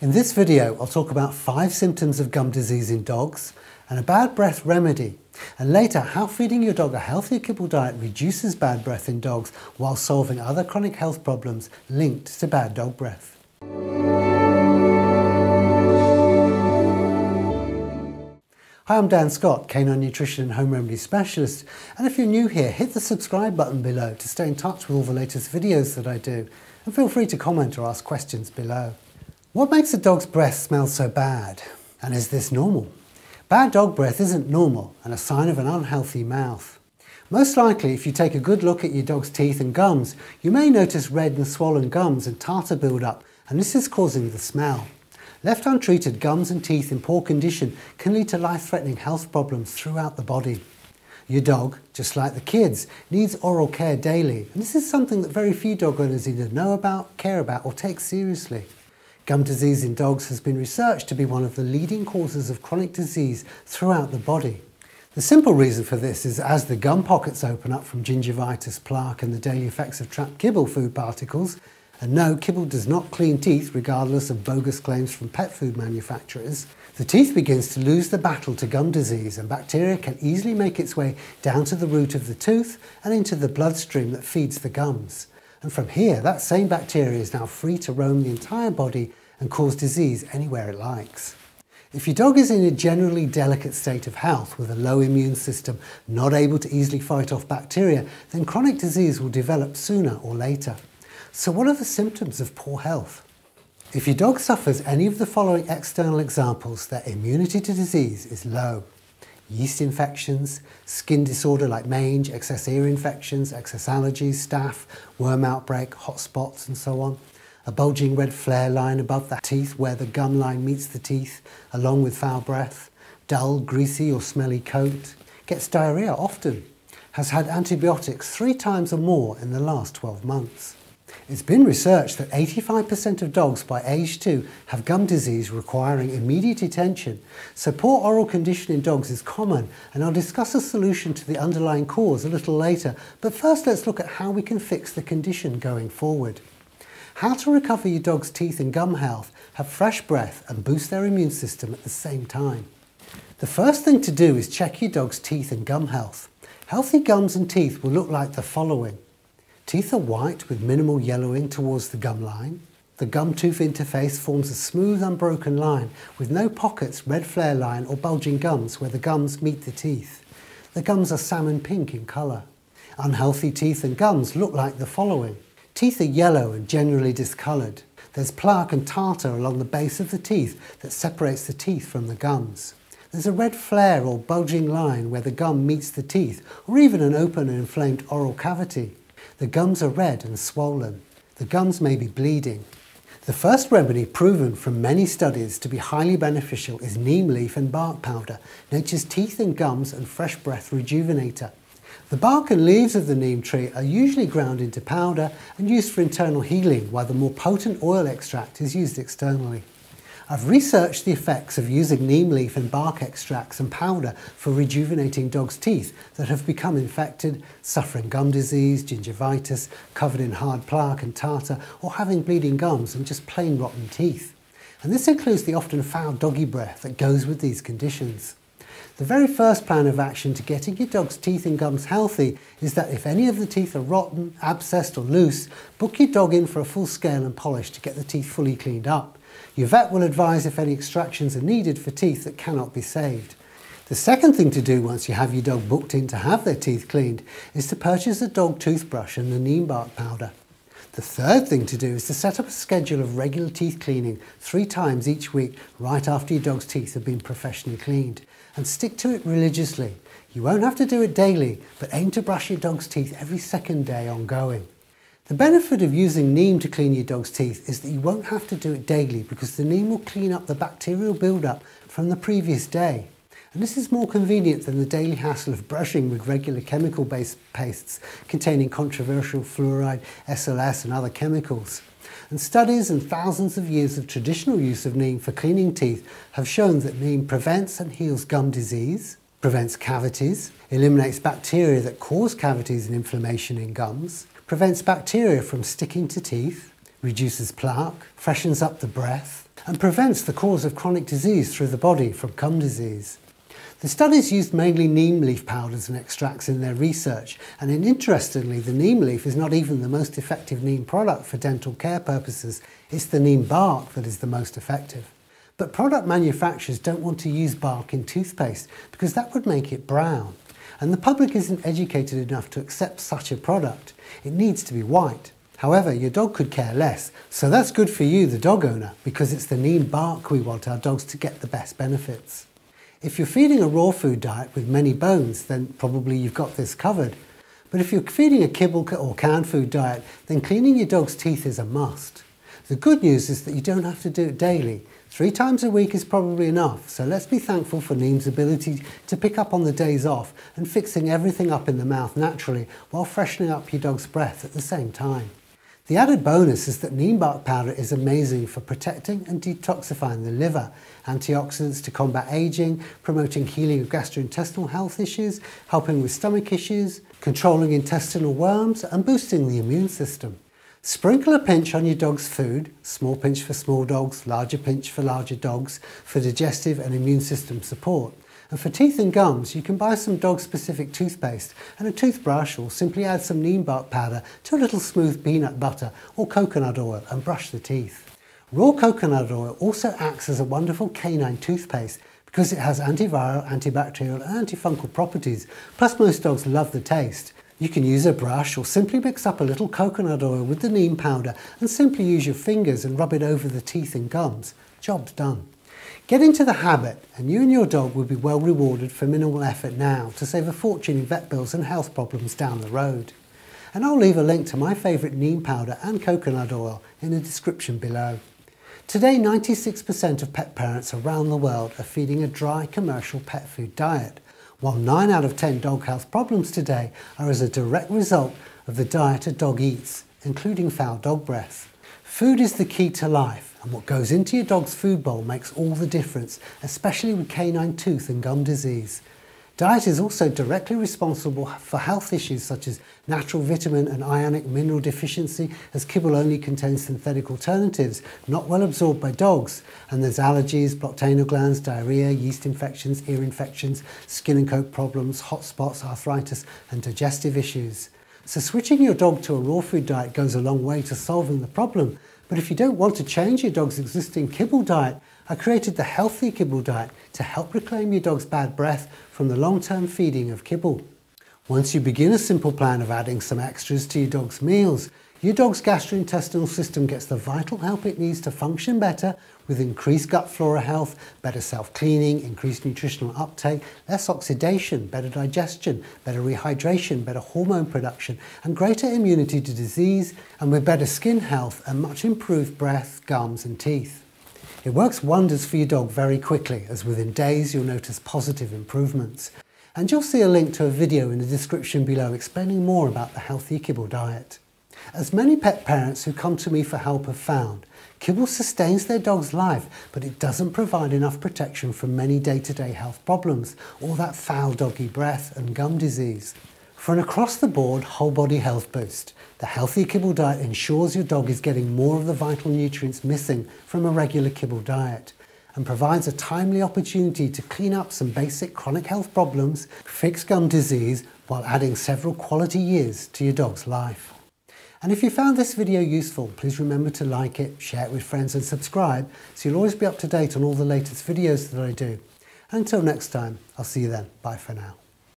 In this video, I'll talk about five symptoms of gum disease in dogs and a bad breath remedy, and later how feeding your dog a healthy kibble diet reduces bad breath in dogs while solving other chronic health problems linked to bad dog breath. Hi, I'm Dan Scott, Canine Nutrition and Home Remedy Specialist. And if you're new here, hit the subscribe button below to stay in touch with all the latest videos that I do. And feel free to comment or ask questions below. What makes a dog's breath smell so bad? And is this normal? Bad dog breath isn't normal and a sign of an unhealthy mouth. Most likely, if you take a good look at your dog's teeth and gums, you may notice red and swollen gums and tartar buildup, and this is causing the smell. Left untreated, gums and teeth in poor condition can lead to life-threatening health problems throughout the body. Your dog, just like the kids, needs oral care daily, and this is something that very few dog owners either know about, care about, or take seriously. Gum disease in dogs has been researched to be one of the leading causes of chronic disease throughout the body. The simple reason for this is as the gum pockets open up from gingivitis, plaque and the daily effects of trapped kibble food particles, and no, kibble does not clean teeth regardless of bogus claims from pet food manufacturers. The teeth begins to lose the battle to gum disease and bacteria can easily make its way down to the root of the tooth and into the bloodstream that feeds the gums. And from here, that same bacteria is now free to roam the entire body and cause disease anywhere it likes. If your dog is in a generally delicate state of health with a low immune system, not able to easily fight off bacteria, then chronic disease will develop sooner or later. So what are the symptoms of poor health? If your dog suffers any of the following external examples, their immunity to disease is low. Yeast infections, skin disorder like mange, excess ear infections, excess allergies, staph, worm outbreak, hot spots and so on. A bulging red flare line above the teeth where the gum line meets the teeth, along with foul breath. Dull, greasy or smelly coat. Gets diarrhea often. Has had antibiotics three times or more in the last 12 months. It's been researched that 85% of dogs by age 2 have gum disease requiring immediate attention, so poor oral condition in dogs is common and I'll discuss a solution to the underlying cause a little later, but first let's look at how we can fix the condition going forward. How to recover your dog's teeth and gum health, have fresh breath and boost their immune system at the same time. The first thing to do is check your dog's teeth and gum health. Healthy gums and teeth will look like the following. Teeth are white with minimal yellowing towards the gum line. The gum-tooth interface forms a smooth, unbroken line with no pockets, red flare line or bulging gums where the gums meet the teeth. The gums are salmon pink in colour. Unhealthy teeth and gums look like the following. Teeth are yellow and generally discoloured. There's plaque and tartar along the base of the teeth that separates the teeth from the gums. There's a red flare or bulging line where the gum meets the teeth, or even an open and inflamed oral cavity. The gums are red and swollen. The gums may be bleeding. The first remedy proven from many studies to be highly beneficial is neem leaf and bark powder, nature's teeth and gums and fresh breath rejuvenator. The bark and leaves of the neem tree are usually ground into powder and used for internal healing, while the more potent oil extract is used externally. I've researched the effects of using neem leaf and bark extracts and powder for rejuvenating dogs' teeth that have become infected, suffering gum disease, gingivitis, covered in hard plaque and tartar, or having bleeding gums and just plain rotten teeth. And this includes the often foul doggy breath that goes with these conditions. The very first plan of action to getting your dog's teeth and gums healthy is that if any of the teeth are rotten, abscessed or loose, book your dog in for a full scale and polish to get the teeth fully cleaned up. Your vet will advise if any extractions are needed for teeth that cannot be saved. The second thing to do once you have your dog booked in to have their teeth cleaned is to purchase a dog toothbrush and the neem bark powder. The third thing to do is to set up a schedule of regular teeth cleaning three times each week right after your dog's teeth have been professionally cleaned and stick to it religiously. You won't have to do it daily, but aim to brush your dog's teeth every second day ongoing. The benefit of using neem to clean your dog's teeth is that you won't have to do it daily because the neem will clean up the bacterial buildup from the previous day. This is more convenient than the daily hassle of brushing with regular chemical-based pastes containing controversial fluoride, SLS and other chemicals. And studies and thousands of years of traditional use of neem for cleaning teeth have shown that neem prevents and heals gum disease, prevents cavities, eliminates bacteria that cause cavities and inflammation in gums, prevents bacteria from sticking to teeth, reduces plaque, freshens up the breath, and prevents the cause of chronic disease through the body from gum disease. The studies used mainly neem leaf powders and extracts in their research, and interestingly, the neem leaf is not even the most effective neem product for dental care purposes, it's the neem bark that is the most effective. But product manufacturers don't want to use bark in toothpaste because that would make it brown. And the public isn't educated enough to accept such a product. It needs to be white. However, your dog could care less, so that's good for you, the dog owner, because it's the neem bark we want our dogs to get the best benefits. If you're feeding a raw food diet with many bones, then probably you've got this covered. But if you're feeding a kibble or canned food diet, then cleaning your dog's teeth is a must. The good news is that you don't have to do it daily. Three times a week is probably enough, so let's be thankful for Neem's ability to pick up on the days off and fixing everything up in the mouth naturally while freshening up your dog's breath at the same time. The added bonus is that neem bark powder is amazing for protecting and detoxifying the liver, antioxidants to combat aging, promoting healing of gastrointestinal health issues, helping with stomach issues, controlling intestinal worms and boosting the immune system. Sprinkle a pinch on your dog's food, small pinch for small dogs, larger pinch for larger dogs, for digestive and immune system support. And for teeth and gums, you can buy some dog-specific toothpaste and a toothbrush or simply add some neem bark powder to a little smooth peanut butter or coconut oil and brush the teeth. Raw coconut oil also acts as a wonderful canine toothpaste because it has antiviral, antibacterial and antifungal properties, plus most dogs love the taste. You can use a brush or simply mix up a little coconut oil with the neem powder and simply use your fingers and rub it over the teeth and gums. Job's done. Get into the habit and you and your dog will be well rewarded for minimal effort now to save a fortune in vet bills and health problems down the road. And I'll leave a link to my favourite neem powder and coconut oil in the description below. Today 96% of pet parents around the world are feeding a dry commercial pet food diet, while 9 out of 10 dog health problems today are as a direct result of the diet a dog eats, including foul dog breath. Food is the key to life and what goes into your dog's food bowl makes all the difference, especially with canine tooth and gum disease. Diet is also directly responsible for health issues such as natural vitamin and ionic mineral deficiency as kibble only contains synthetic alternatives not well absorbed by dogs and there's allergies, blocked anal glands, diarrhea, yeast infections, ear infections, skin and coat problems, hot spots, arthritis and digestive issues. So switching your dog to a raw food diet goes a long way to solving the problem but if you don't want to change your dog's existing kibble diet, I created the Healthy Kibble Diet to help reclaim your dog's bad breath from the long-term feeding of kibble. Once you begin a simple plan of adding some extras to your dog's meals, your dog's gastrointestinal system gets the vital help it needs to function better with increased gut flora health, better self-cleaning, increased nutritional uptake, less oxidation, better digestion, better rehydration, better hormone production, and greater immunity to disease, and with better skin health and much improved breath, gums and teeth. It works wonders for your dog very quickly, as within days you'll notice positive improvements. And you'll see a link to a video in the description below explaining more about the healthy kibble diet. As many pet parents who come to me for help have found, kibble sustains their dog's life, but it doesn't provide enough protection from many day-to-day -day health problems, or that foul doggy breath and gum disease. For an across-the-board whole-body health boost, the Healthy Kibble Diet ensures your dog is getting more of the vital nutrients missing from a regular kibble diet and provides a timely opportunity to clean up some basic chronic health problems, fix gum disease, while adding several quality years to your dog's life. And if you found this video useful, please remember to like it, share it with friends and subscribe so you'll always be up to date on all the latest videos that I do. Until next time, I'll see you then. Bye for now.